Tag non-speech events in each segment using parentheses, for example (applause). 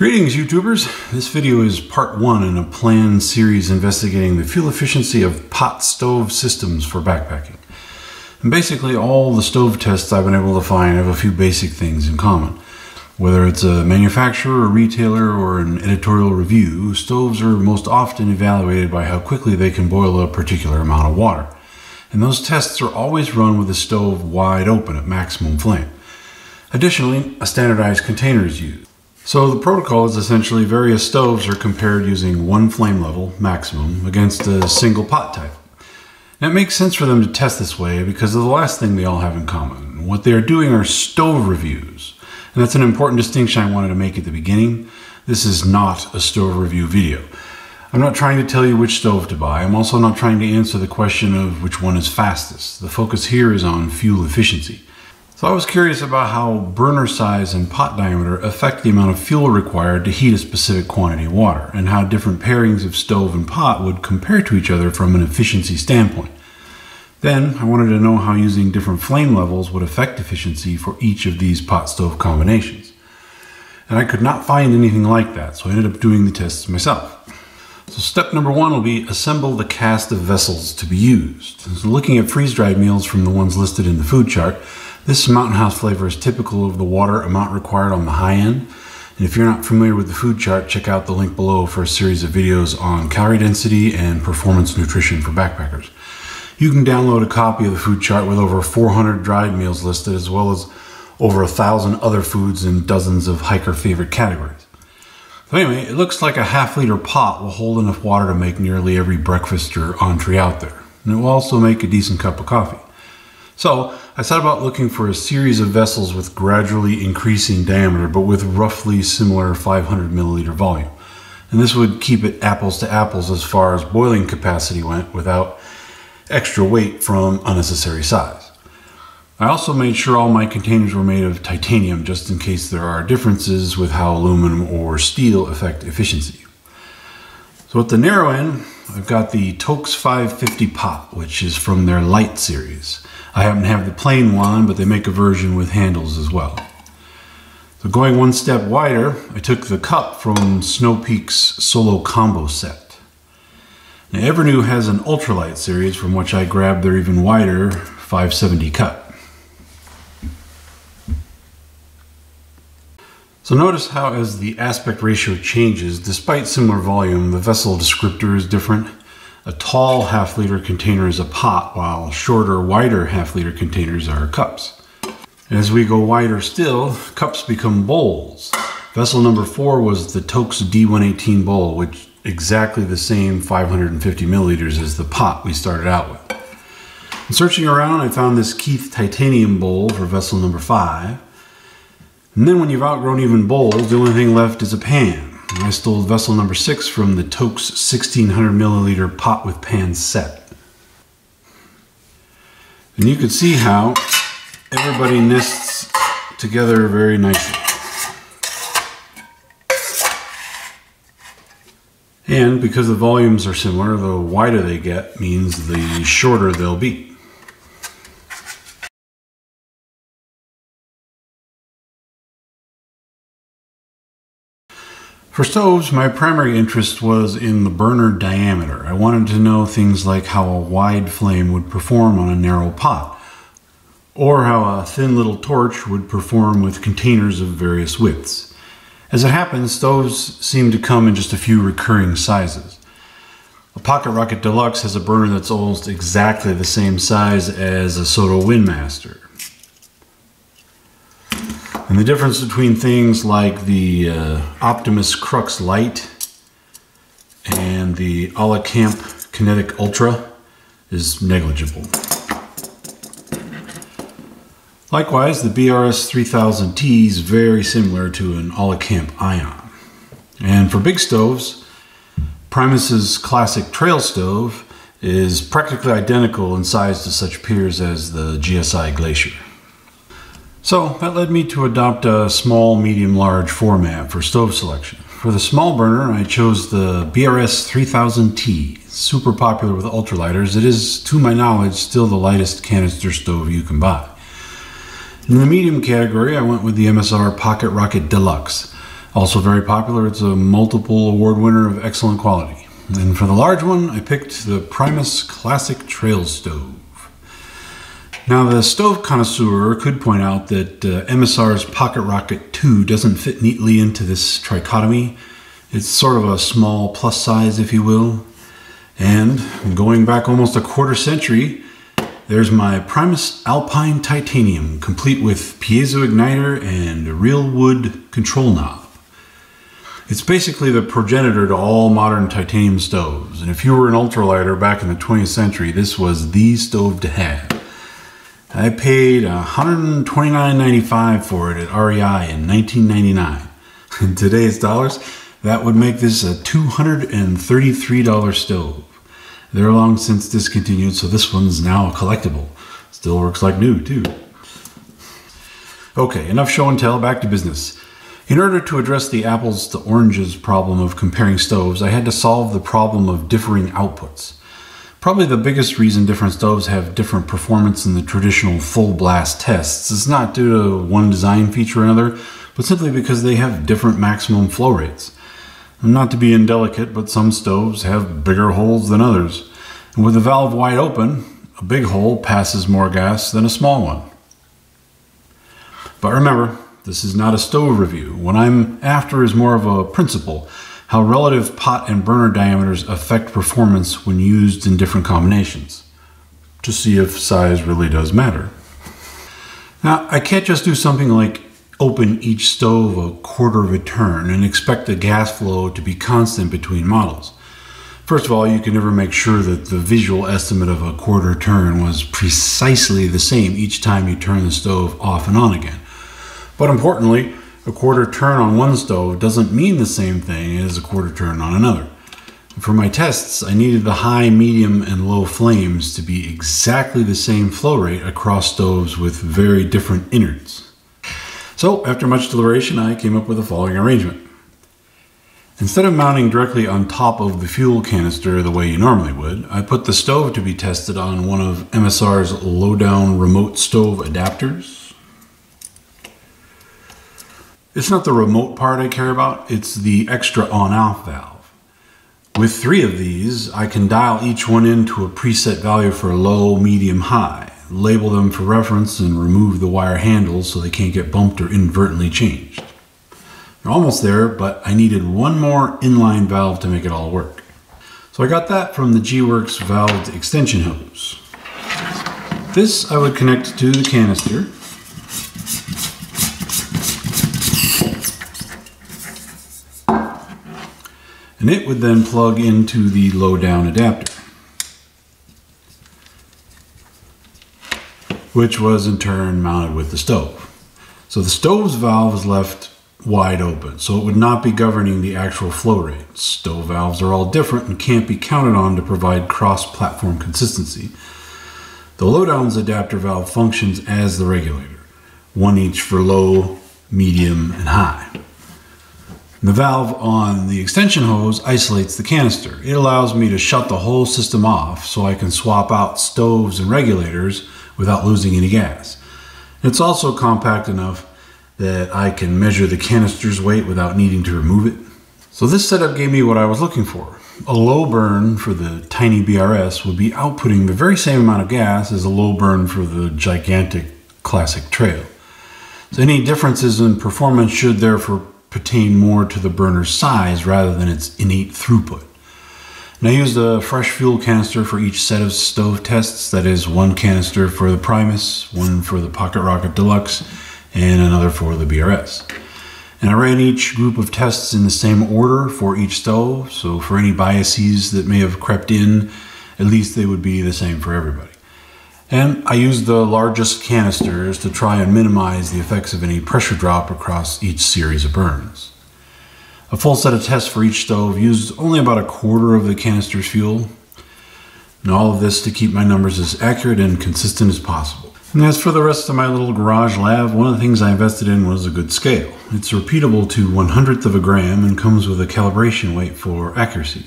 Greetings YouTubers! This video is part one in a planned series investigating the fuel efficiency of pot stove systems for backpacking. And basically all the stove tests I've been able to find have a few basic things in common. Whether it's a manufacturer, a retailer, or an editorial review, stoves are most often evaluated by how quickly they can boil a particular amount of water. And those tests are always run with the stove wide open at maximum flame. Additionally, a standardized container is used. So the protocol is essentially various stoves are compared using one flame level, maximum, against a single pot type. Now it makes sense for them to test this way because of the last thing they all have in common. What they are doing are stove reviews. And that's an important distinction I wanted to make at the beginning. This is not a stove review video. I'm not trying to tell you which stove to buy. I'm also not trying to answer the question of which one is fastest. The focus here is on fuel efficiency. So I was curious about how burner size and pot diameter affect the amount of fuel required to heat a specific quantity of water, and how different pairings of stove and pot would compare to each other from an efficiency standpoint. Then I wanted to know how using different flame levels would affect efficiency for each of these pot stove combinations. And I could not find anything like that, so I ended up doing the tests myself. So step number one will be assemble the cast of vessels to be used. So looking at freeze-dried meals from the ones listed in the food chart, this Mountain House flavor is typical of the water amount required on the high end. And if you're not familiar with the food chart, check out the link below for a series of videos on calorie density and performance nutrition for backpackers. You can download a copy of the food chart with over 400 dried meals listed, as well as over a thousand other foods in dozens of hiker favorite categories. So anyway, it looks like a half liter pot will hold enough water to make nearly every breakfast or entree out there. And it will also make a decent cup of coffee. So I set about looking for a series of vessels with gradually increasing diameter, but with roughly similar 500 milliliter volume. And this would keep it apples to apples as far as boiling capacity went without extra weight from unnecessary size. I also made sure all my containers were made of titanium just in case there are differences with how aluminum or steel affect efficiency. So at the narrow end, I've got the Toaks 550 Pot, which is from their light series. I happen to have the plain one, but they make a version with handles as well. So going one step wider, I took the cup from Snow Peak's Solo Combo set. Now Evernew has an ultralight series from which I grabbed their even wider 570 cup. So notice how as the aspect ratio changes, despite similar volume, the vessel descriptor is different. A tall half liter container is a pot, while shorter, wider half liter containers are cups. As we go wider still, cups become bowls. Vessel number four was the Toaks D118 bowl, which exactly the same 550 milliliters as the pot we started out with. In searching around, I found this Keith titanium bowl for vessel number five. And then when you've outgrown even bowls, the only thing left is a pan. I stole vessel number six from the Toaks 1600 milliliter pot with pan set. And you can see how everybody nests together very nicely. And because the volumes are similar, the wider they get means the shorter they'll be. For stoves, my primary interest was in the burner diameter. I wanted to know things like how a wide flame would perform on a narrow pot, or how a thin little torch would perform with containers of various widths. As it happens, stoves seem to come in just a few recurring sizes. A Pocket Rocket Deluxe has a burner that's almost exactly the same size as a Soto Windmaster. And the difference between things like the uh, Optimus Crux Lite and the Olicamp Kinetic Ultra is negligible. Likewise, the BRS 3000T is very similar to an Olicamp Ion. And for big stoves, Primus's classic trail stove is practically identical in size to such peers as the GSI Glacier. So that led me to adopt a small, medium, large format for stove selection. For the small burner, I chose the BRS 3000T, super popular with ultralighters. It is, to my knowledge, still the lightest canister stove you can buy. In the medium category, I went with the MSR Pocket Rocket Deluxe. Also very popular, it's a multiple award winner of excellent quality. And for the large one, I picked the Primus Classic Trail Stove. Now, the stove connoisseur could point out that uh, MSR's Pocket Rocket 2 doesn't fit neatly into this trichotomy. It's sort of a small plus size, if you will. And going back almost a quarter century, there's my Primus Alpine Titanium, complete with piezo igniter and a real wood control knob. It's basically the progenitor to all modern titanium stoves, and if you were an ultralighter back in the 20th century, this was the stove to have. I paid $129.95 for it at REI in 1999. In (laughs) today's dollars, that would make this a $233 stove. They're long since discontinued, so this one's now a collectible. Still works like new, too. Okay, enough show and tell, back to business. In order to address the apples to oranges problem of comparing stoves, I had to solve the problem of differing outputs. Probably the biggest reason different stoves have different performance in the traditional full blast tests is not due to one design feature or another, but simply because they have different maximum flow rates. Not to be indelicate, but some stoves have bigger holes than others. And with the valve wide open, a big hole passes more gas than a small one. But remember, this is not a stove review. What I'm after is more of a principle how relative pot and burner diameters affect performance when used in different combinations, to see if size really does matter. Now, I can't just do something like open each stove a quarter of a turn and expect the gas flow to be constant between models. First of all, you can never make sure that the visual estimate of a quarter turn was precisely the same each time you turn the stove off and on again. But importantly, a quarter turn on one stove doesn't mean the same thing as a quarter turn on another. For my tests, I needed the high, medium, and low flames to be exactly the same flow rate across stoves with very different innards. So, after much deliberation, I came up with the following arrangement. Instead of mounting directly on top of the fuel canister the way you normally would, I put the stove to be tested on one of MSR's low-down remote stove adapters. It's not the remote part I care about, it's the extra on-off valve. With three of these, I can dial each one into a preset value for low, medium, high, label them for reference, and remove the wire handles so they can't get bumped or inadvertently changed. They're almost there, but I needed one more inline valve to make it all work. So I got that from the G-Works valved extension hose. This I would connect to the canister and it would then plug into the low down adapter which was in turn mounted with the stove. So the stove's valve is left wide open, so it would not be governing the actual flow rate. Stove valves are all different and can't be counted on to provide cross-platform consistency. The low-downs adapter valve functions as the regulator, one each for low, medium, and high. The valve on the extension hose isolates the canister. It allows me to shut the whole system off so I can swap out stoves and regulators without losing any gas. It's also compact enough that I can measure the canister's weight without needing to remove it. So this setup gave me what I was looking for. A low burn for the tiny BRS would be outputting the very same amount of gas as a low burn for the gigantic classic trail. So any differences in performance should therefore pertain more to the burner's size rather than its innate throughput. I used a fresh fuel canister for each set of stove tests. That is one canister for the Primus, one for the Pocket Rocket Deluxe, and another for the BRS. And I ran each group of tests in the same order for each stove. So for any biases that may have crept in, at least they would be the same for everybody. And I used the largest canisters to try and minimize the effects of any pressure drop across each series of burns. A full set of tests for each stove used only about a quarter of the canister's fuel, and all of this to keep my numbers as accurate and consistent as possible. And as for the rest of my little garage lab, one of the things I invested in was a good scale. It's repeatable to one hundredth of a gram and comes with a calibration weight for accuracy.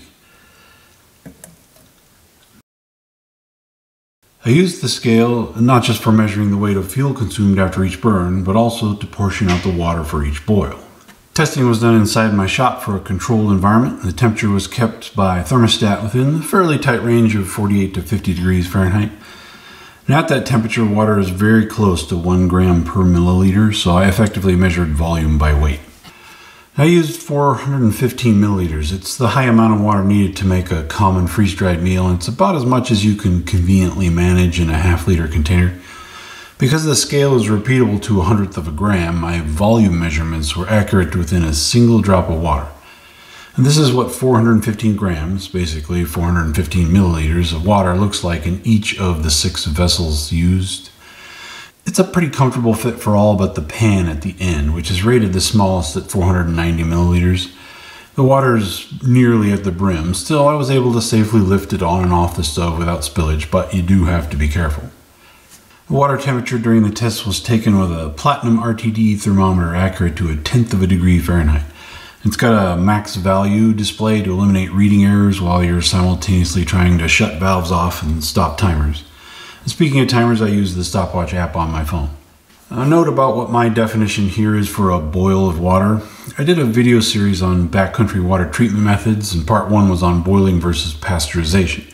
I used the scale not just for measuring the weight of fuel consumed after each burn, but also to portion out the water for each boil. Testing was done inside my shop for a controlled environment. The temperature was kept by thermostat within a fairly tight range of 48 to 50 degrees Fahrenheit. And at that temperature, water is very close to 1 gram per milliliter, so I effectively measured volume by weight. I used 415 milliliters. It's the high amount of water needed to make a common freeze-dried meal, and it's about as much as you can conveniently manage in a half-liter container. Because the scale is repeatable to a hundredth of a gram, my volume measurements were accurate within a single drop of water. And this is what 415 grams, basically 415 milliliters of water looks like in each of the six vessels used. It's a pretty comfortable fit for all but the pan at the end, which is rated the smallest at 490 milliliters. The water is nearly at the brim. Still, I was able to safely lift it on and off the stove without spillage, but you do have to be careful. The water temperature during the test was taken with a platinum RTD thermometer accurate to a tenth of a degree Fahrenheit. It's got a max value display to eliminate reading errors while you're simultaneously trying to shut valves off and stop timers. And speaking of timers, I use the stopwatch app on my phone. A note about what my definition here is for a boil of water. I did a video series on backcountry water treatment methods, and part one was on boiling versus pasteurization.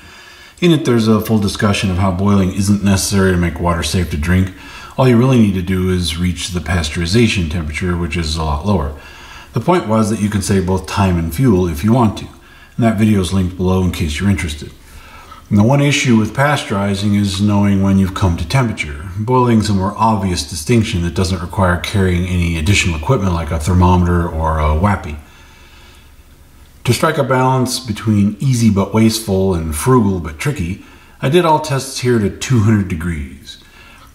In it, there's a full discussion of how boiling isn't necessary to make water safe to drink. All you really need to do is reach the pasteurization temperature, which is a lot lower. The point was that you can save both time and fuel if you want to, and that video is linked below in case you're interested. The one issue with pasteurizing is knowing when you've come to temperature. Boiling is a more obvious distinction that doesn't require carrying any additional equipment like a thermometer or a WAPI. To strike a balance between easy but wasteful and frugal but tricky, I did all tests here to 200 degrees.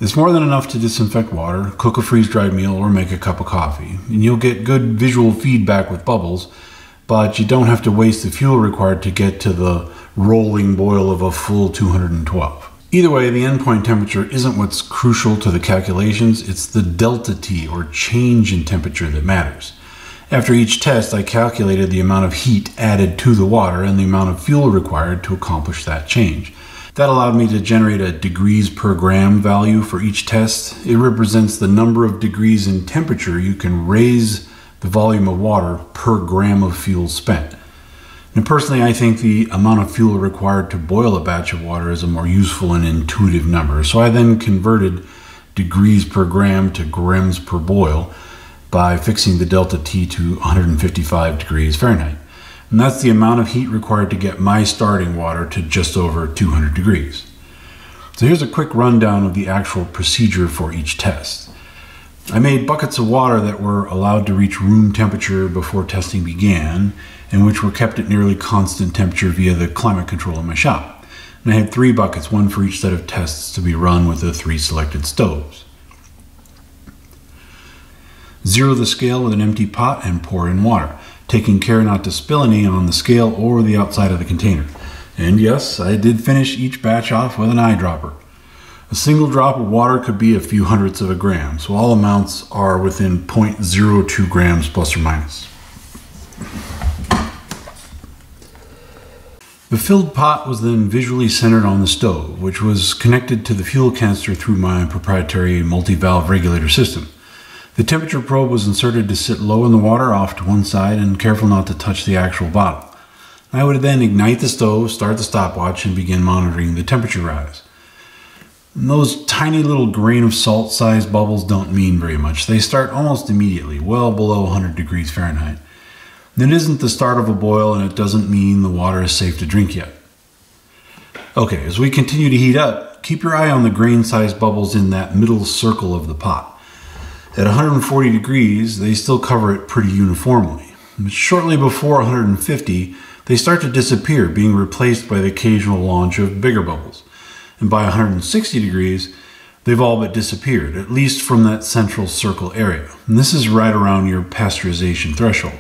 It's more than enough to disinfect water, cook a freeze-dried meal, or make a cup of coffee. And you'll get good visual feedback with bubbles, but you don't have to waste the fuel required to get to the rolling boil of a full 212. Either way, the endpoint temperature isn't what's crucial to the calculations, it's the delta T, or change in temperature, that matters. After each test, I calculated the amount of heat added to the water and the amount of fuel required to accomplish that change. That allowed me to generate a degrees per gram value for each test. It represents the number of degrees in temperature you can raise the volume of water per gram of fuel spent. Personally, I think the amount of fuel required to boil a batch of water is a more useful and intuitive number. So I then converted degrees per gram to grams per boil by fixing the delta T to 155 degrees Fahrenheit. And that's the amount of heat required to get my starting water to just over 200 degrees. So here's a quick rundown of the actual procedure for each test. I made buckets of water that were allowed to reach room temperature before testing began, and which were kept at nearly constant temperature via the climate control in my shop. And I had three buckets, one for each set of tests to be run with the three selected stoves. Zero the scale with an empty pot and pour in water, taking care not to spill any on the scale or the outside of the container. And yes, I did finish each batch off with an eyedropper. A single drop of water could be a few hundredths of a gram, so all amounts are within 0.02 grams plus or minus. The filled pot was then visually centered on the stove, which was connected to the fuel canister through my proprietary multi-valve regulator system. The temperature probe was inserted to sit low in the water off to one side and careful not to touch the actual bottle. I would then ignite the stove, start the stopwatch, and begin monitoring the temperature rise. Those tiny little grain of salt sized bubbles don't mean very much. They start almost immediately, well below 100 degrees Fahrenheit. It isn't the start of a boil and it doesn't mean the water is safe to drink yet. Okay, as we continue to heat up, keep your eye on the grain sized bubbles in that middle circle of the pot. At 140 degrees, they still cover it pretty uniformly. Shortly before 150, they start to disappear, being replaced by the occasional launch of bigger bubbles. And by 160 degrees, they've all but disappeared, at least from that central circle area. And this is right around your pasteurization threshold.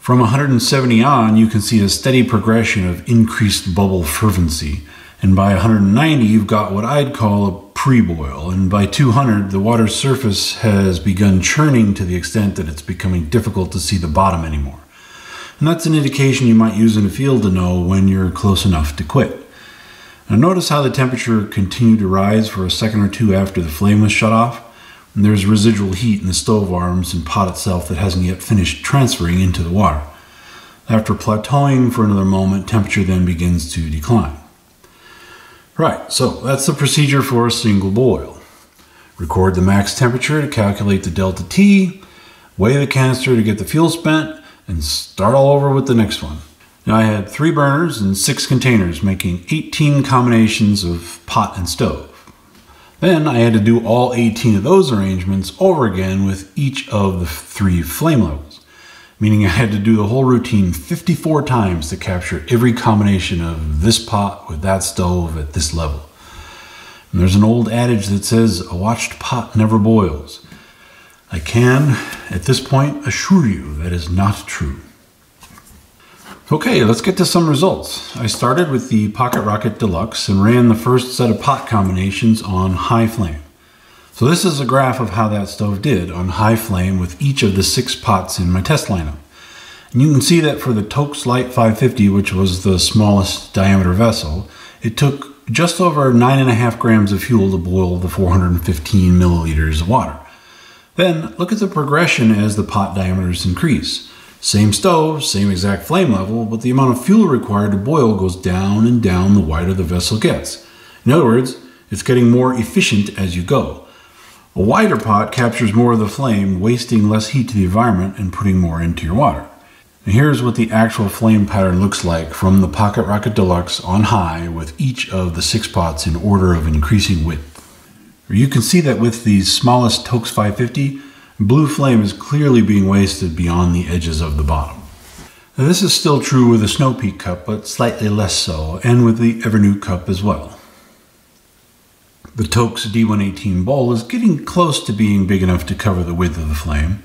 From 170 on, you can see a steady progression of increased bubble fervency. And by 190, you've got what I'd call a pre-boil, and by 200, the water's surface has begun churning to the extent that it's becoming difficult to see the bottom anymore. And that's an indication you might use in a field to know when you're close enough to quit. Now notice how the temperature continued to rise for a second or two after the flame was shut off. And there's residual heat in the stove arms and pot itself that hasn't yet finished transferring into the water. After plateauing for another moment, temperature then begins to decline. Right, so that's the procedure for a single boil. Record the max temperature to calculate the delta T, weigh the canister to get the fuel spent, and start all over with the next one. Now I had three burners and six containers, making 18 combinations of pot and stove. Then I had to do all 18 of those arrangements over again with each of the three flame levels, meaning I had to do the whole routine 54 times to capture every combination of this pot with that stove at this level. And there's an old adage that says, a watched pot never boils. I can, at this point, assure you that is not true. Okay, let's get to some results. I started with the Pocket Rocket Deluxe and ran the first set of pot combinations on high flame. So this is a graph of how that stove did on high flame with each of the six pots in my test lineup. And you can see that for the Toaks Light 550, which was the smallest diameter vessel, it took just over nine and a half grams of fuel to boil the 415 milliliters of water. Then look at the progression as the pot diameters increase. Same stove, same exact flame level, but the amount of fuel required to boil goes down and down the wider the vessel gets. In other words, it's getting more efficient as you go. A wider pot captures more of the flame, wasting less heat to the environment and putting more into your water. And here's what the actual flame pattern looks like from the Pocket Rocket Deluxe on high with each of the six pots in order of increasing width. You can see that with the smallest Toaks 550, Blue flame is clearly being wasted beyond the edges of the bottom. Now, this is still true with the Snow Peak cup, but slightly less so, and with the Evernew cup as well. The Toaks D118 bowl is getting close to being big enough to cover the width of the flame,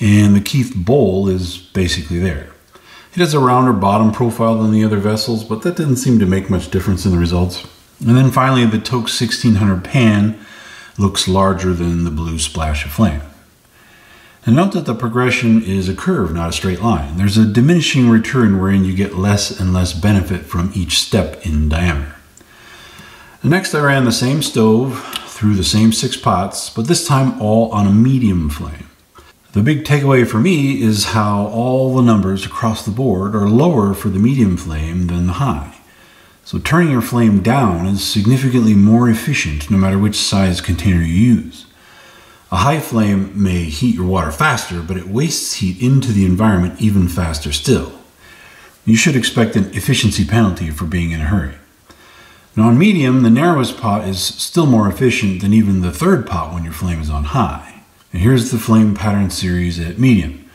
and the Keith bowl is basically there. It has a rounder bottom profile than the other vessels, but that didn't seem to make much difference in the results. And then finally, the Toaks 1600 pan looks larger than the blue splash of flame. And note that the progression is a curve, not a straight line. There's a diminishing return wherein you get less and less benefit from each step in diameter. Next, I ran the same stove through the same six pots, but this time all on a medium flame. The big takeaway for me is how all the numbers across the board are lower for the medium flame than the high. So turning your flame down is significantly more efficient no matter which size container you use. A high flame may heat your water faster, but it wastes heat into the environment even faster still. You should expect an efficiency penalty for being in a hurry. Now on medium, the narrowest pot is still more efficient than even the third pot when your flame is on high. And here's the flame pattern series at medium.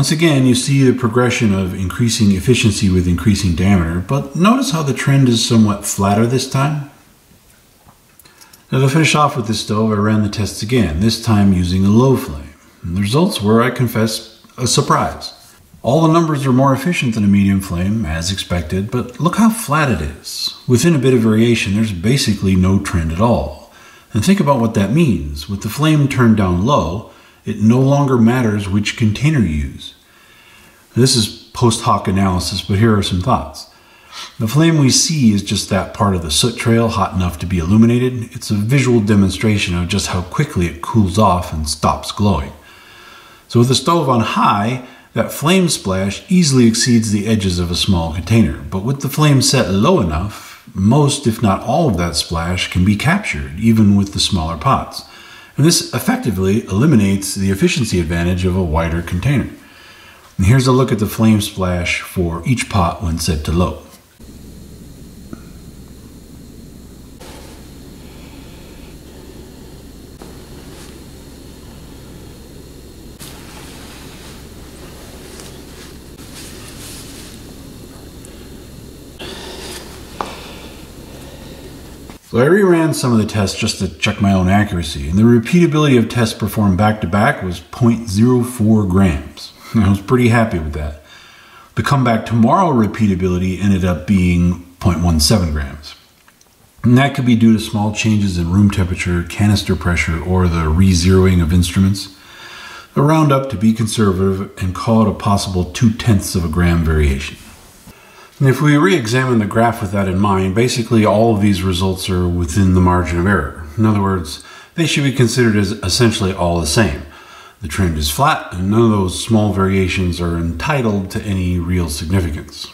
Once again, you see the progression of increasing efficiency with increasing diameter, but notice how the trend is somewhat flatter this time. Now to finish off with this stove, I ran the tests again, this time using a low flame. And the results were, I confess, a surprise. All the numbers are more efficient than a medium flame, as expected, but look how flat it is. Within a bit of variation, there's basically no trend at all. And think about what that means. With the flame turned down low, it no longer matters which container you use. This is post hoc analysis, but here are some thoughts. The flame we see is just that part of the soot trail hot enough to be illuminated. It's a visual demonstration of just how quickly it cools off and stops glowing. So with the stove on high, that flame splash easily exceeds the edges of a small container. But with the flame set low enough, most, if not all of that splash can be captured, even with the smaller pots. And this effectively eliminates the efficiency advantage of a wider container. And here's a look at the flame splash for each pot when set to low. So I reran some of the tests just to check my own accuracy, and the repeatability of tests performed back to back was 0.04 grams. (laughs) I was pretty happy with that. The comeback tomorrow repeatability ended up being 0.17 grams. And that could be due to small changes in room temperature, canister pressure, or the re-zeroing of instruments. But round up to be conservative and call it a possible two tenths of a gram variation. And if we re-examine the graph with that in mind, basically all of these results are within the margin of error. In other words, they should be considered as essentially all the same. The trend is flat, and none of those small variations are entitled to any real significance.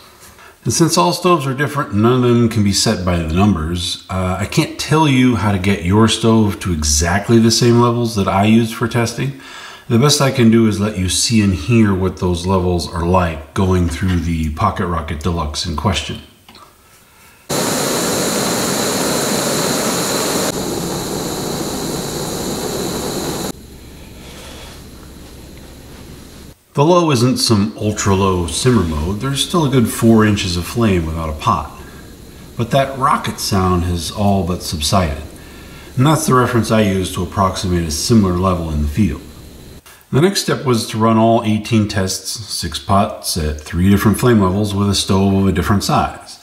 And since all stoves are different, none of them can be set by the numbers, uh, I can't tell you how to get your stove to exactly the same levels that I used for testing. The best I can do is let you see and hear what those levels are like going through the Pocket Rocket Deluxe in question. The low isn't some ultra low simmer mode, there's still a good 4 inches of flame without a pot. But that rocket sound has all but subsided, and that's the reference I use to approximate a similar level in the field. The next step was to run all 18 tests, six pots at three different flame levels with a stove of a different size.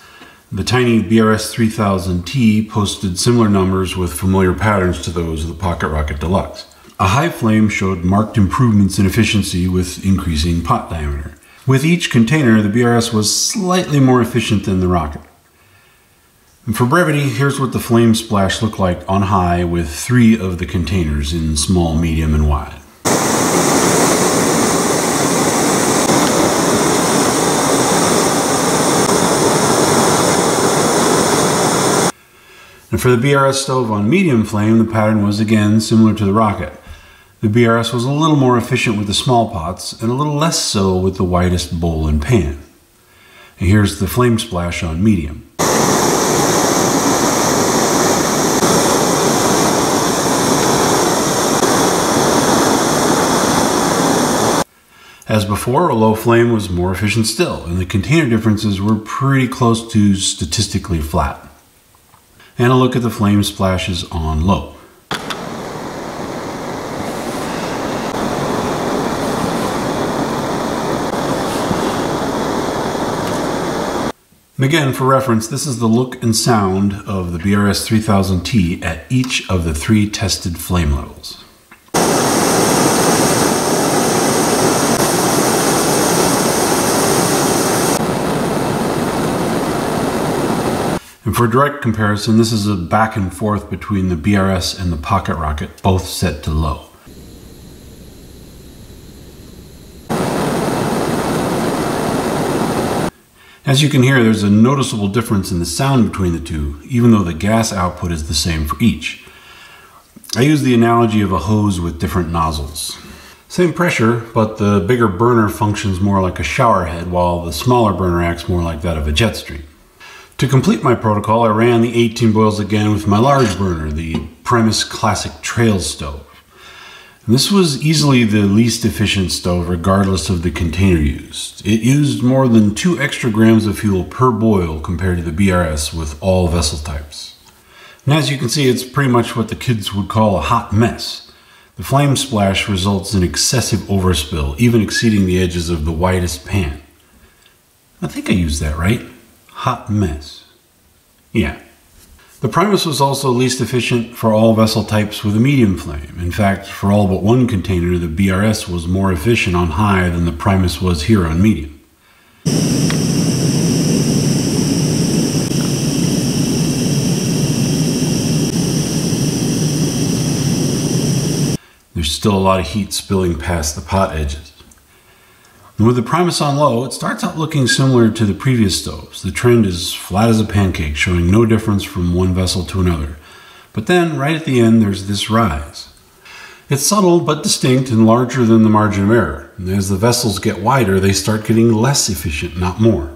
The tiny BRS 3000T posted similar numbers with familiar patterns to those of the Pocket Rocket Deluxe. A high flame showed marked improvements in efficiency with increasing pot diameter. With each container, the BRS was slightly more efficient than the Rocket. And for brevity, here's what the flame splash looked like on high with three of the containers in small, medium, and wide. And for the BRS stove on medium flame, the pattern was again similar to the Rocket. The BRS was a little more efficient with the small pots and a little less so with the widest bowl and pan. And here's the flame splash on medium. As before, a low flame was more efficient still, and the container differences were pretty close to statistically flat and a look at the flame splashes on low. Again, for reference, this is the look and sound of the BRS 3000T at each of the three tested flame levels. And for direct comparison, this is a back and forth between the BRS and the Pocket Rocket, both set to low. As you can hear, there's a noticeable difference in the sound between the two, even though the gas output is the same for each. I use the analogy of a hose with different nozzles. Same pressure, but the bigger burner functions more like a shower head, while the smaller burner acts more like that of a jet stream. To complete my protocol, I ran the 18 boils again with my large burner, the Primus Classic Trail stove. And this was easily the least efficient stove regardless of the container used. It used more than 2 extra grams of fuel per boil compared to the BRS with all vessel types. And as you can see, it's pretty much what the kids would call a hot mess. The flame splash results in excessive overspill, even exceeding the edges of the widest pan. I think I used that right hot mess. Yeah. The Primus was also least efficient for all vessel types with a medium flame. In fact, for all but one container, the BRS was more efficient on high than the Primus was here on medium. There's still a lot of heat spilling past the pot edges. And with the Primus on low, it starts out looking similar to the previous stoves. The trend is flat as a pancake, showing no difference from one vessel to another. But then, right at the end, there's this rise. It's subtle but distinct and larger than the margin of error. And as the vessels get wider, they start getting less efficient, not more.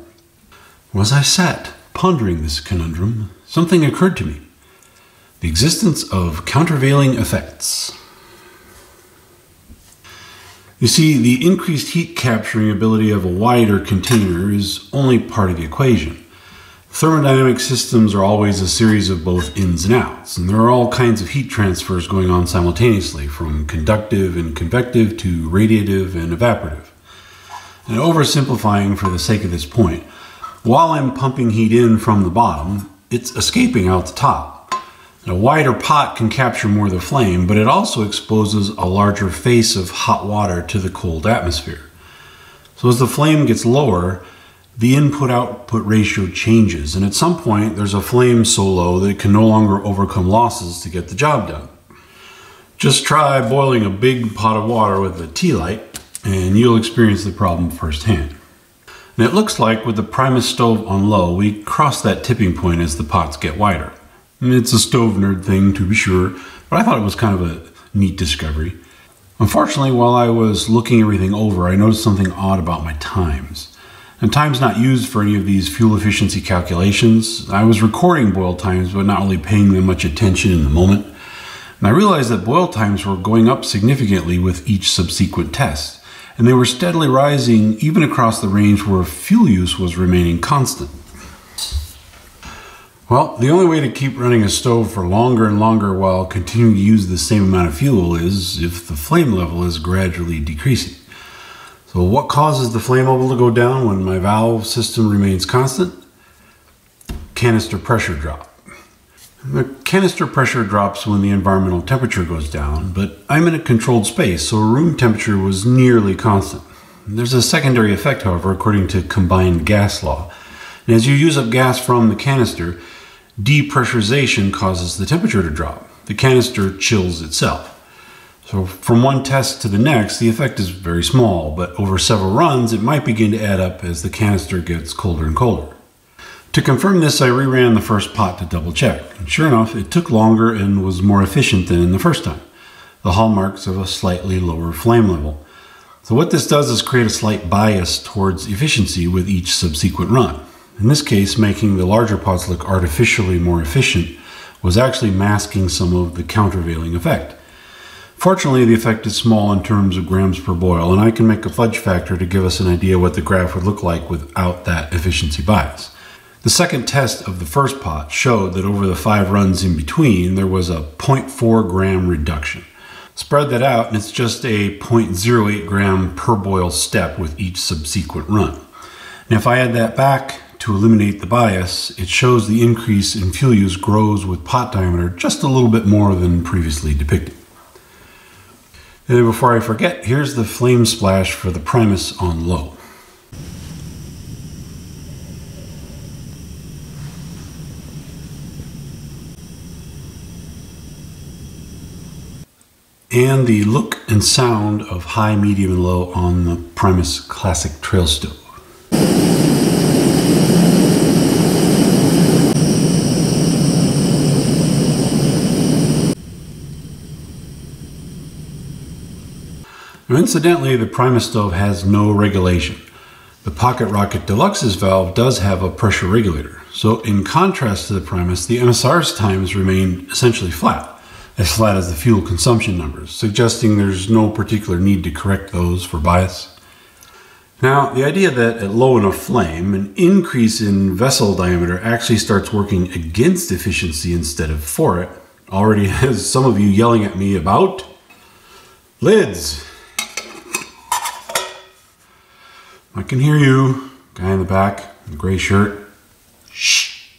As I sat pondering this conundrum, something occurred to me the existence of countervailing effects. You see, the increased heat capturing ability of a wider container is only part of the equation. Thermodynamic systems are always a series of both ins and outs, and there are all kinds of heat transfers going on simultaneously, from conductive and convective to radiative and evaporative. And oversimplifying for the sake of this point, while I'm pumping heat in from the bottom, it's escaping out the top. A wider pot can capture more of the flame, but it also exposes a larger face of hot water to the cold atmosphere. So as the flame gets lower, the input output ratio changes, and at some point there's a flame so low that it can no longer overcome losses to get the job done. Just try boiling a big pot of water with a tea light, and you'll experience the problem firsthand. And it looks like with the Primus stove on low, we cross that tipping point as the pots get wider. It's a stove nerd thing to be sure, but I thought it was kind of a neat discovery. Unfortunately, while I was looking everything over, I noticed something odd about my times. And time's not used for any of these fuel efficiency calculations. I was recording boil times, but not really paying them much attention in the moment. And I realized that boil times were going up significantly with each subsequent test. And they were steadily rising even across the range where fuel use was remaining constant. Well, the only way to keep running a stove for longer and longer while continuing to use the same amount of fuel is if the flame level is gradually decreasing. So what causes the flame level to go down when my valve system remains constant? Canister pressure drop. The canister pressure drops when the environmental temperature goes down, but I'm in a controlled space, so room temperature was nearly constant. There's a secondary effect, however, according to combined gas law. And as you use up gas from the canister, depressurization causes the temperature to drop. The canister chills itself. So from one test to the next, the effect is very small, but over several runs, it might begin to add up as the canister gets colder and colder. To confirm this, I reran the first pot to double check. And sure enough, it took longer and was more efficient than in the first time. The hallmarks of a slightly lower flame level. So what this does is create a slight bias towards efficiency with each subsequent run. In this case, making the larger pots look artificially more efficient was actually masking some of the countervailing effect. Fortunately, the effect is small in terms of grams per boil, and I can make a fudge factor to give us an idea what the graph would look like without that efficiency bias. The second test of the first pot showed that over the five runs in between, there was a 0.4 gram reduction. Spread that out, and it's just a 0.08 gram per boil step with each subsequent run. And if I add that back to eliminate the bias, it shows the increase in fuel use grows with pot diameter just a little bit more than previously depicted. And before I forget, here's the flame splash for the Primus on low. and the look and sound of high, medium, and low on the Primus Classic Trail Stove. Now, incidentally, the Primus stove has no regulation. The Pocket Rocket Deluxe's valve does have a pressure regulator. So in contrast to the Primus, the MSR's times remain essentially flat, as flat as the fuel consumption numbers, suggesting there's no particular need to correct those for bias. Now, the idea that at low enough flame, an increase in vessel diameter actually starts working against efficiency instead of for it already (laughs) has some of you yelling at me about lids. I can hear you. Guy in the back, in the gray shirt. Shh.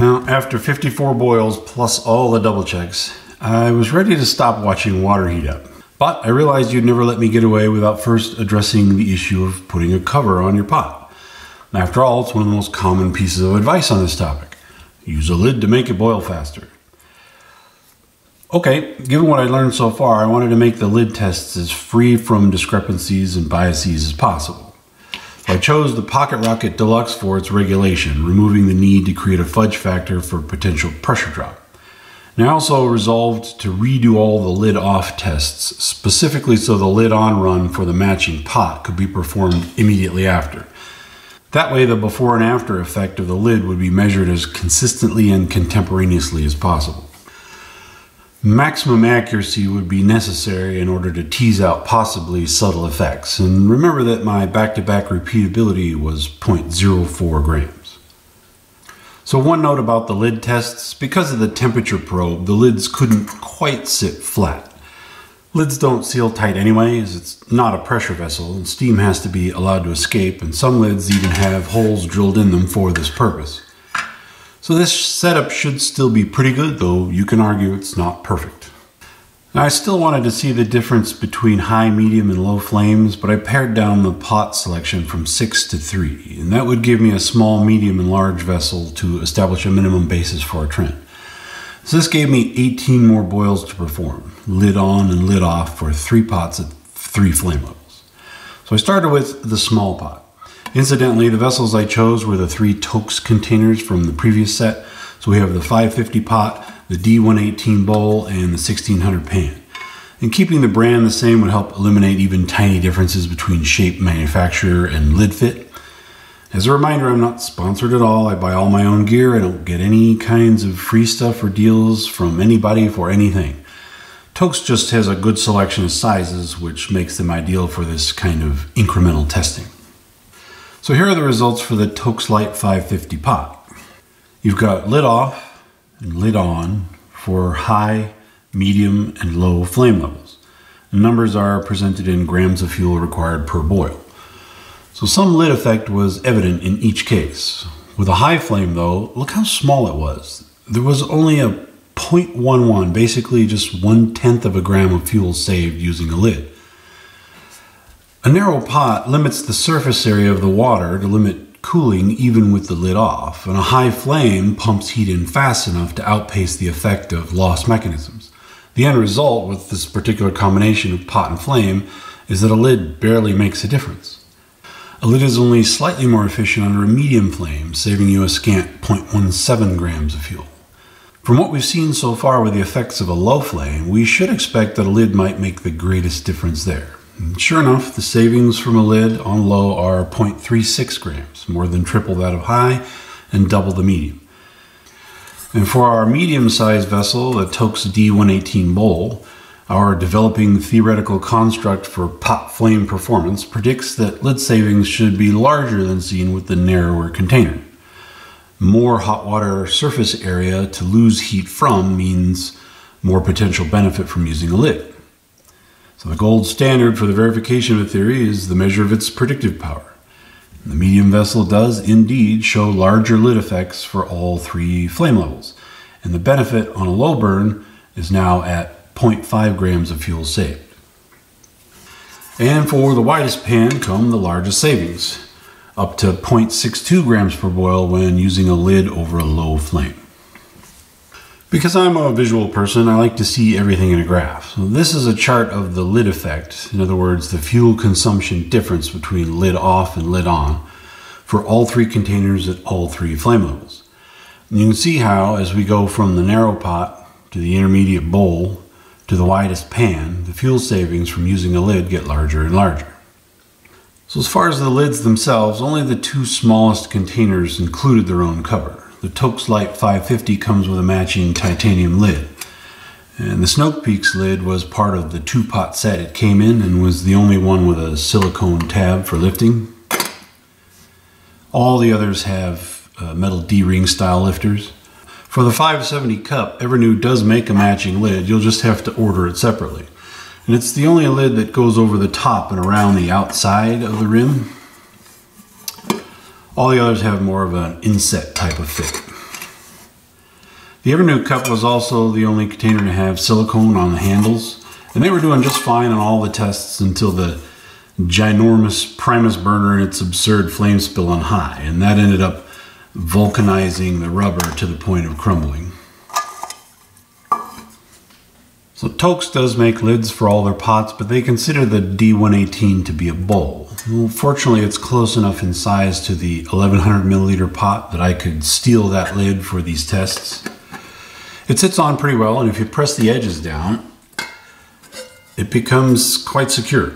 Well, after 54 boils plus all the double checks, I was ready to stop watching water heat up. But I realized you'd never let me get away without first addressing the issue of putting a cover on your pot. After all, it's one of the most common pieces of advice on this topic. Use a lid to make it boil faster. Okay, given what I learned so far, I wanted to make the lid tests as free from discrepancies and biases as possible. So I chose the Pocket Rocket Deluxe for its regulation, removing the need to create a fudge factor for potential pressure drop. And I also resolved to redo all the lid off tests, specifically so the lid on run for the matching pot could be performed immediately after. That way the before and after effect of the lid would be measured as consistently and contemporaneously as possible. Maximum accuracy would be necessary in order to tease out possibly subtle effects. And remember that my back-to-back -back repeatability was 0.04 grams. So one note about the lid tests, because of the temperature probe, the lids couldn't quite sit flat. Lids don't seal tight anyway, as it's not a pressure vessel, and steam has to be allowed to escape, and some lids even have holes drilled in them for this purpose. So this setup should still be pretty good, though you can argue it's not perfect. Now I still wanted to see the difference between high, medium, and low flames, but I pared down the pot selection from 6 to 3, and that would give me a small, medium, and large vessel to establish a minimum basis for a trend. So this gave me 18 more boils to perform, lid on and lid off for three pots at three flame levels. So I started with the small pot. Incidentally, the vessels I chose were the three Toaks containers from the previous set. So we have the 550 pot, the D118 bowl, and the 1600 pan. And keeping the brand the same would help eliminate even tiny differences between shape, manufacturer, and lid fit. As a reminder, I'm not sponsored at all. I buy all my own gear. I don't get any kinds of free stuff or deals from anybody for anything. Toaks just has a good selection of sizes, which makes them ideal for this kind of incremental testing. So here are the results for the Toaks Light 550 pot. You've got lid off and lid on for high, medium, and low flame levels. The numbers are presented in grams of fuel required per boil. So some lid effect was evident in each case. With a high flame though, look how small it was. There was only a 0.11, basically just one tenth of a gram of fuel saved using a lid. A narrow pot limits the surface area of the water to limit cooling even with the lid off, and a high flame pumps heat in fast enough to outpace the effect of lost mechanisms. The end result with this particular combination of pot and flame is that a lid barely makes a difference. A lid is only slightly more efficient under a medium flame, saving you a scant 0.17 grams of fuel. From what we've seen so far with the effects of a low flame, we should expect that a lid might make the greatest difference there. Sure enough, the savings from a lid on low are 0.36 grams, more than triple that of high and double the medium. And for our medium-sized vessel, the Toaks D118 bowl, our developing theoretical construct for pot flame performance predicts that lid savings should be larger than seen with the narrower container. More hot water surface area to lose heat from means more potential benefit from using a lid. So the gold standard for the verification of a theory is the measure of its predictive power. The medium vessel does indeed show larger lid effects for all three flame levels. And the benefit on a low burn is now at 0.5 grams of fuel saved. And for the widest pan come the largest savings, up to 0.62 grams per boil when using a lid over a low flame. Because I'm a visual person, I like to see everything in a graph. So this is a chart of the lid effect, in other words, the fuel consumption difference between lid off and lid on for all three containers at all three flame levels. And you can see how, as we go from the narrow pot to the intermediate bowl to the widest pan, the fuel savings from using a lid get larger and larger. So as far as the lids themselves, only the two smallest containers included their own cover. The Toaks Light 550 comes with a matching titanium lid. And the Snow Peak's lid was part of the two pot set it came in and was the only one with a silicone tab for lifting. All the others have uh, metal D-ring style lifters. For the 570 cup, Evernew does make a matching lid. You'll just have to order it separately. And it's the only lid that goes over the top and around the outside of the rim. All the others have more of an inset type of fit. The Evernew cup was also the only container to have silicone on the handles, and they were doing just fine on all the tests until the ginormous Primus burner and its absurd flame spill on high, and that ended up vulcanizing the rubber to the point of crumbling. So Toaks does make lids for all their pots, but they consider the D118 to be a bowl. Well, fortunately, it's close enough in size to the 1100 milliliter pot that I could steal that lid for these tests. It sits on pretty well, and if you press the edges down, it becomes quite secure.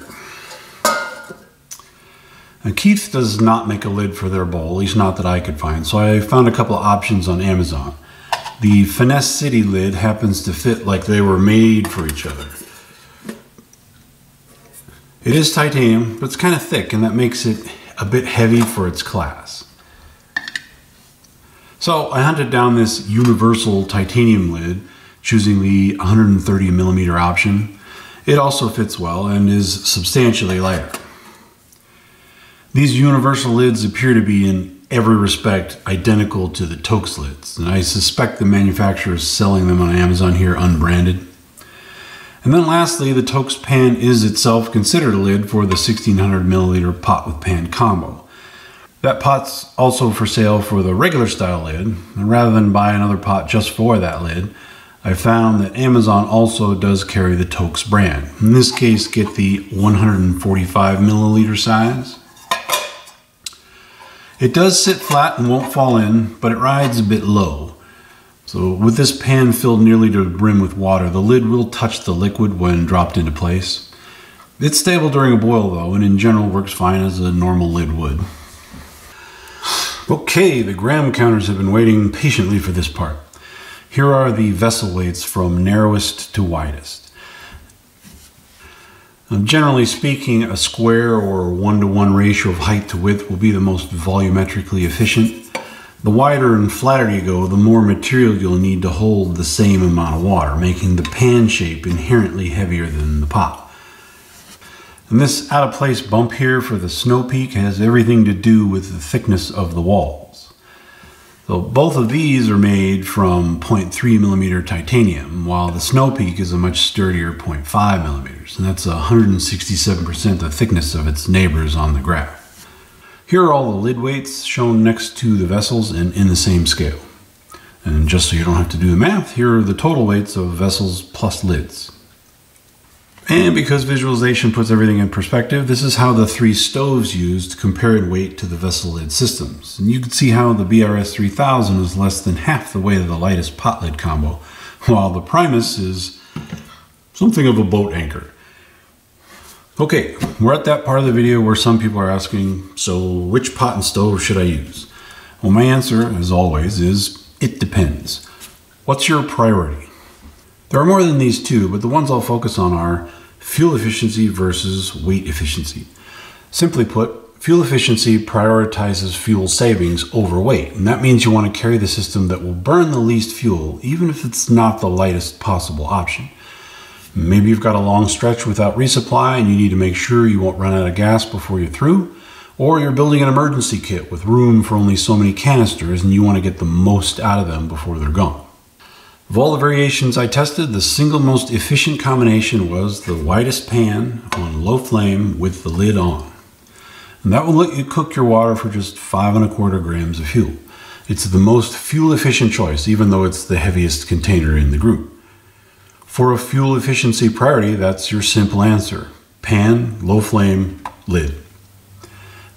And Keith does not make a lid for their bowl, at least not that I could find, so I found a couple of options on Amazon. The Finesse City lid happens to fit like they were made for each other. It is titanium, but it's kind of thick and that makes it a bit heavy for its class. So I hunted down this universal titanium lid, choosing the 130 millimeter option. It also fits well and is substantially lighter. These universal lids appear to be in every respect identical to the Toaks lids, and I suspect the manufacturer is selling them on Amazon here unbranded. And then lastly, the Toaks pan is itself considered a lid for the 1600 milliliter pot with pan combo. That pot's also for sale for the regular style lid, and rather than buy another pot just for that lid, I found that Amazon also does carry the Toaks brand. In this case, get the 145 milliliter size. It does sit flat and won't fall in, but it rides a bit low. So with this pan filled nearly to the brim with water, the lid will touch the liquid when dropped into place. It's stable during a boil though, and in general works fine as a normal lid would. Okay, the gram counters have been waiting patiently for this part. Here are the vessel weights from narrowest to widest. Now, generally speaking, a square or one-to-one -one ratio of height to width will be the most volumetrically efficient. The wider and flatter you go, the more material you'll need to hold the same amount of water, making the pan shape inherently heavier than the pot. And this out of place bump here for the snow peak has everything to do with the thickness of the wall. So both of these are made from 0.3 millimeter titanium, while the Snow Peak is a much sturdier 0.5 millimeters, and that's 167% the thickness of its neighbors on the graph. Here are all the lid weights shown next to the vessels and in the same scale. And just so you don't have to do the math, here are the total weights of vessels plus lids. And because visualization puts everything in perspective, this is how the three stoves used compared in weight to the vessel lid systems. And you can see how the BRS 3000 is less than half the weight of the lightest pot lid combo, while the Primus is something of a boat anchor. Okay, we're at that part of the video where some people are asking, so which pot and stove should I use? Well, my answer, as always, is it depends. What's your priority? There are more than these two, but the ones I'll focus on are fuel efficiency versus weight efficiency. Simply put, fuel efficiency prioritizes fuel savings over weight, and that means you want to carry the system that will burn the least fuel, even if it's not the lightest possible option. Maybe you've got a long stretch without resupply and you need to make sure you won't run out of gas before you're through, or you're building an emergency kit with room for only so many canisters and you want to get the most out of them before they're gone. Of all the variations I tested, the single most efficient combination was the widest pan on low flame with the lid on. And that will let you cook your water for just five and a quarter grams of fuel. It's the most fuel efficient choice, even though it's the heaviest container in the group. For a fuel efficiency priority, that's your simple answer. Pan, low flame, lid.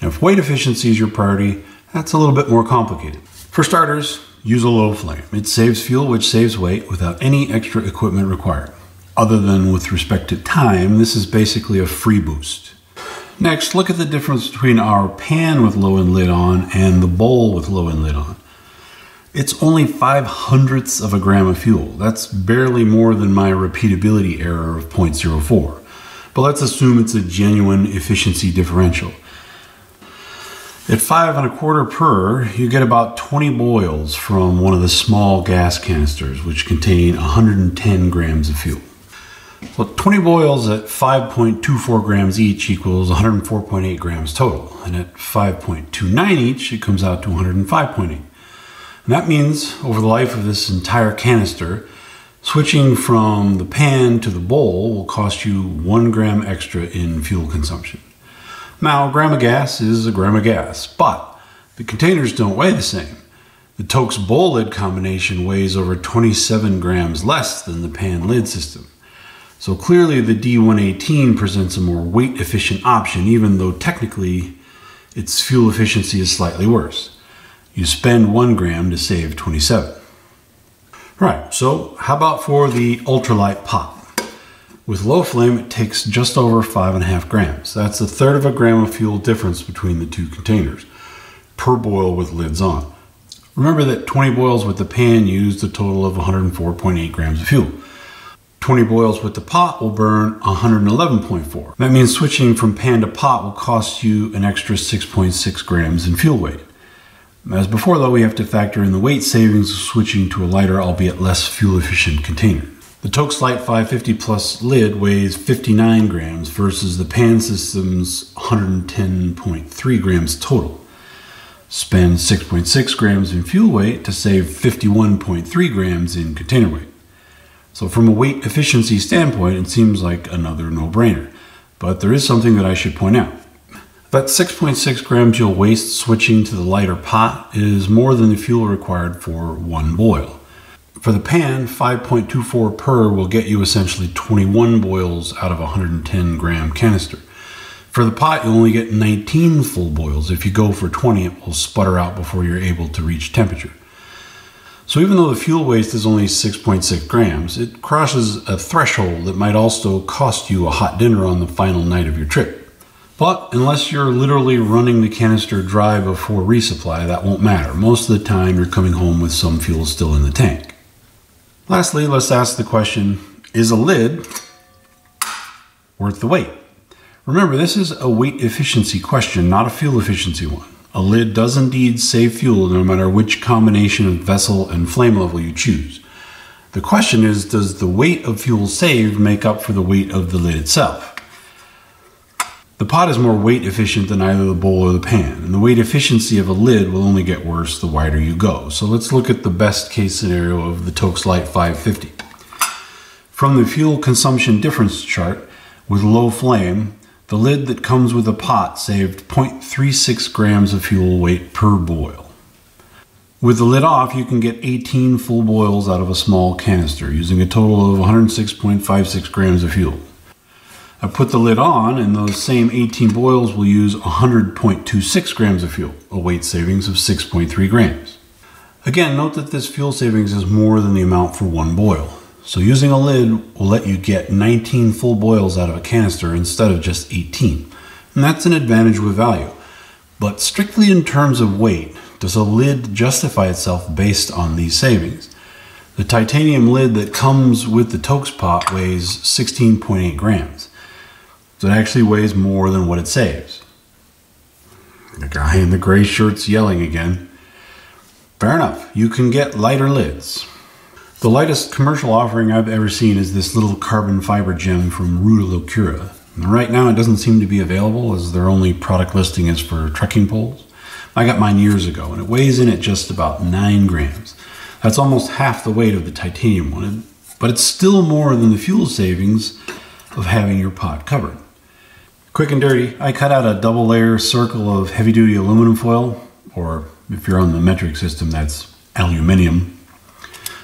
Now if weight efficiency is your priority, that's a little bit more complicated. For starters, use a low flame. It saves fuel, which saves weight without any extra equipment required. Other than with respect to time, this is basically a free boost. Next, look at the difference between our pan with low end lid on and the bowl with low end lid on. It's only 5 hundredths of a gram of fuel. That's barely more than my repeatability error of 0.04. But let's assume it's a genuine efficiency differential. At five and a quarter per, you get about 20 boils from one of the small gas canisters, which contain 110 grams of fuel. Well, 20 boils at 5.24 grams each equals 104.8 grams total. And at 5.29 each, it comes out to 105.8. And that means over the life of this entire canister, switching from the pan to the bowl will cost you one gram extra in fuel consumption. Now, a gram of gas is a gram of gas, but the containers don't weigh the same. The Toaks bowl lid combination weighs over 27 grams less than the pan lid system. So clearly the D118 presents a more weight efficient option, even though technically its fuel efficiency is slightly worse. You spend one gram to save 27. Right, so how about for the ultralight pot? With low flame, it takes just over five and a half grams. That's a third of a gram of fuel difference between the two containers per boil with lids on. Remember that 20 boils with the pan used a total of 104.8 grams of fuel. 20 boils with the pot will burn 111.4. That means switching from pan to pot will cost you an extra 6.6 grams in fuel weight. As before though, we have to factor in the weight savings of switching to a lighter, albeit less fuel efficient container. The Toaks Light 550 Plus lid weighs 59 grams versus the Pan System's 110.3 grams total. Spend 6.6 grams in fuel weight to save 51.3 grams in container weight. So, from a weight efficiency standpoint, it seems like another no brainer. But there is something that I should point out. That 6.6 grams you'll waste switching to the lighter pot is more than the fuel required for one boil. For the pan, 5.24 per will get you essentially 21 boils out of a 110 gram canister. For the pot, you'll only get 19 full boils. If you go for 20, it will sputter out before you're able to reach temperature. So even though the fuel waste is only 6.6 grams, it crosses a threshold that might also cost you a hot dinner on the final night of your trip. But unless you're literally running the canister dry before resupply, that won't matter. Most of the time, you're coming home with some fuel still in the tank. Lastly, let's ask the question, is a lid worth the weight? Remember, this is a weight efficiency question, not a fuel efficiency one. A lid does indeed save fuel no matter which combination of vessel and flame level you choose. The question is, does the weight of fuel saved make up for the weight of the lid itself? The pot is more weight efficient than either the bowl or the pan, and the weight efficiency of a lid will only get worse the wider you go. So let's look at the best case scenario of the Toaks Light 550. From the fuel consumption difference chart, with low flame, the lid that comes with the pot saved 0.36 grams of fuel weight per boil. With the lid off, you can get 18 full boils out of a small canister, using a total of 106.56 grams of fuel. I put the lid on and those same 18 boils will use 100.26 grams of fuel, a weight savings of 6.3 grams. Again, note that this fuel savings is more than the amount for one boil. So using a lid will let you get 19 full boils out of a canister instead of just 18. And that's an advantage with value. But strictly in terms of weight, does a lid justify itself based on these savings? The titanium lid that comes with the Toaks pot weighs 16.8 grams. So it actually weighs more than what it saves. The guy in the gray shirt's yelling again. Fair enough, you can get lighter lids. The lightest commercial offering I've ever seen is this little carbon fiber gem from Ruta Right now it doesn't seem to be available as their only product listing is for trekking poles. I got mine years ago and it weighs in at just about 9 grams. That's almost half the weight of the titanium one, but it's still more than the fuel savings of having your pot covered. Quick and dirty, I cut out a double layer circle of heavy duty aluminum foil, or if you're on the metric system, that's aluminium.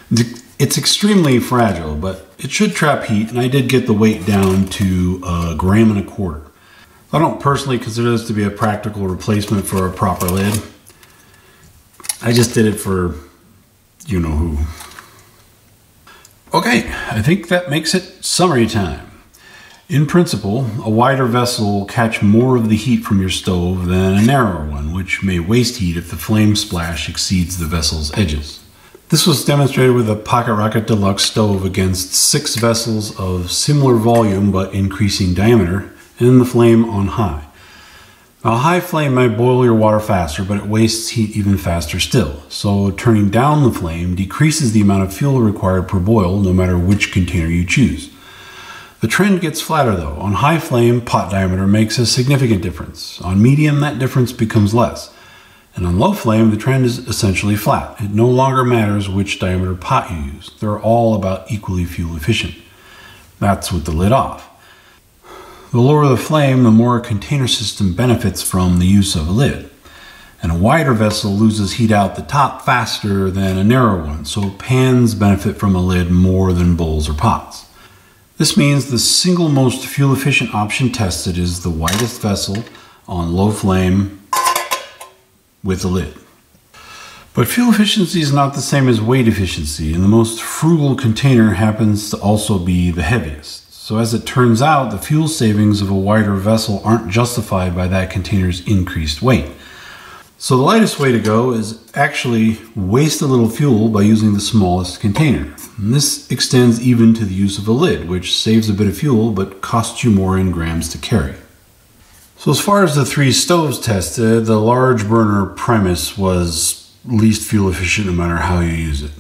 It's extremely fragile, but it should trap heat, and I did get the weight down to a gram and a quarter. I don't personally consider this to be a practical replacement for a proper lid. I just did it for you know who. Okay, I think that makes it summary time. In principle, a wider vessel will catch more of the heat from your stove than a narrower one, which may waste heat if the flame splash exceeds the vessel's edges. This was demonstrated with a Pocket Rocket Deluxe stove against six vessels of similar volume but increasing diameter, and the flame on high. A high flame might boil your water faster, but it wastes heat even faster still. So turning down the flame decreases the amount of fuel required per boil no matter which container you choose. The trend gets flatter though. On high flame, pot diameter makes a significant difference. On medium, that difference becomes less. And on low flame, the trend is essentially flat. It no longer matters which diameter pot you use. They're all about equally fuel efficient. That's with the lid off. The lower the flame, the more a container system benefits from the use of a lid. And a wider vessel loses heat out the top faster than a narrow one, so pans benefit from a lid more than bowls or pots. This means the single most fuel efficient option tested is the widest vessel on low flame with a lid. But fuel efficiency is not the same as weight efficiency, and the most frugal container happens to also be the heaviest. So as it turns out, the fuel savings of a wider vessel aren't justified by that container's increased weight. So the lightest way to go is actually waste a little fuel by using the smallest container. And this extends even to the use of a lid, which saves a bit of fuel but costs you more in grams to carry. So as far as the three stoves tested, the large burner Primus was least fuel efficient no matter how you use it.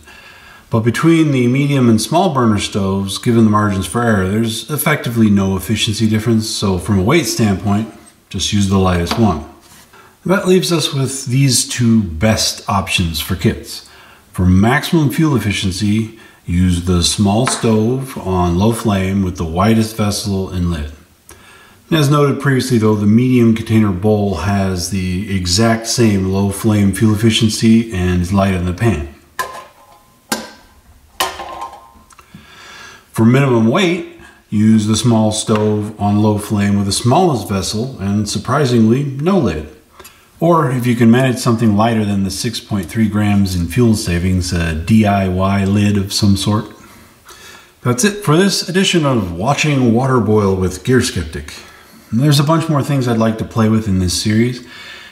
But between the medium and small burner stoves, given the margins for error, there's effectively no efficiency difference. So from a weight standpoint, just use the lightest one. That leaves us with these two best options for kits. For maximum fuel efficiency, use the small stove on low flame with the widest vessel and lid. As noted previously though, the medium container bowl has the exact same low flame fuel efficiency and is light in the pan. For minimum weight, use the small stove on low flame with the smallest vessel and surprisingly no lid. Or if you can manage something lighter than the 6.3 grams in fuel savings, a DIY lid of some sort. That's it for this edition of Watching Water Boil with Gear Skeptic. There's a bunch more things I'd like to play with in this series.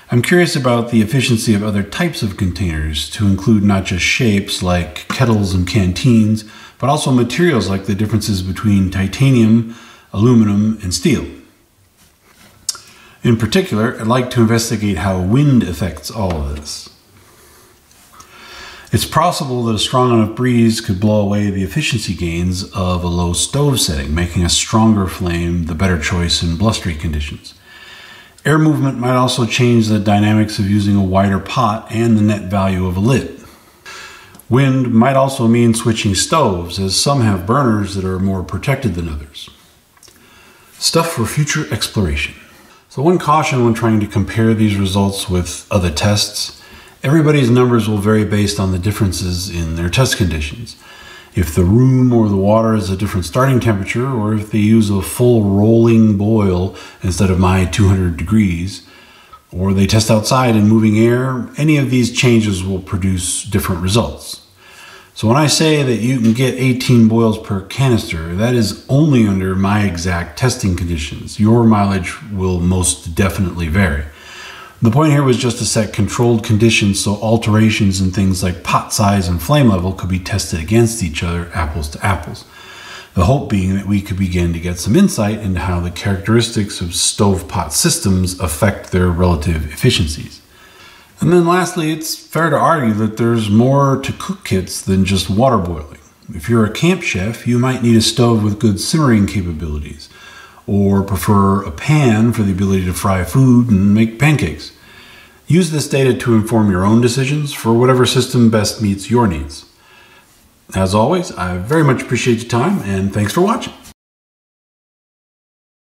I'm curious about the efficiency of other types of containers to include not just shapes like kettles and canteens, but also materials like the differences between titanium, aluminum, and steel. In particular, I'd like to investigate how wind affects all of this. It's possible that a strong enough breeze could blow away the efficiency gains of a low stove setting, making a stronger flame the better choice in blustery conditions. Air movement might also change the dynamics of using a wider pot and the net value of a lid. Wind might also mean switching stoves, as some have burners that are more protected than others. Stuff for future exploration. So one caution when trying to compare these results with other tests, everybody's numbers will vary based on the differences in their test conditions. If the room or the water is a different starting temperature, or if they use a full rolling boil instead of my 200 degrees, or they test outside in moving air, any of these changes will produce different results. So when I say that you can get 18 boils per canister, that is only under my exact testing conditions. Your mileage will most definitely vary. The point here was just to set controlled conditions so alterations in things like pot size and flame level could be tested against each other, apples to apples. The hope being that we could begin to get some insight into how the characteristics of stovetop systems affect their relative efficiencies. And then lastly, it's fair to argue that there's more to cook kits than just water boiling. If you're a camp chef, you might need a stove with good simmering capabilities, or prefer a pan for the ability to fry food and make pancakes. Use this data to inform your own decisions for whatever system best meets your needs. As always, I very much appreciate your time and thanks for watching.